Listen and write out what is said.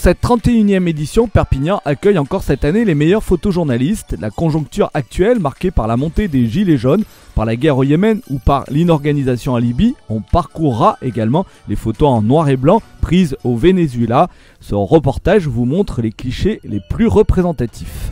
Pour cette 31e édition, Perpignan accueille encore cette année les meilleurs photojournalistes. La conjoncture actuelle, marquée par la montée des Gilets jaunes, par la guerre au Yémen ou par l'inorganisation en Libye, on parcourra également les photos en noir et blanc prises au Venezuela. Ce reportage vous montre les clichés les plus représentatifs.